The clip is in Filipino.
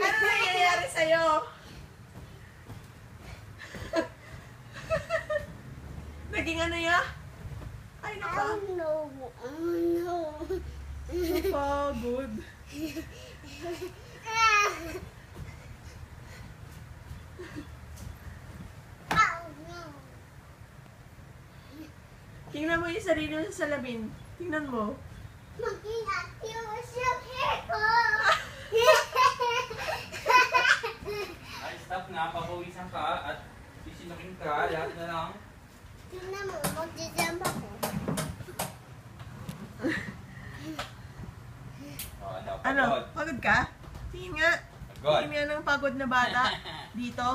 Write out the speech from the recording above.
Ano nangyayari sa'yo? Naging ano ya? Ay, naka. Oh no. Napagod. Oh no. Tingnan mo yung sarili mo sa salamin. Tingnan mo. Mag-ingat yung sa ko. Ay, stop na. Papawisan ka at sisinukin ka. Lahat na lang. Tingnan mo, mag-jump ako. Oh, ano? Ano? Pagod. Pagod ka? Tingin nga. Pagod. Tingin nga ng pagod na bata. Dito.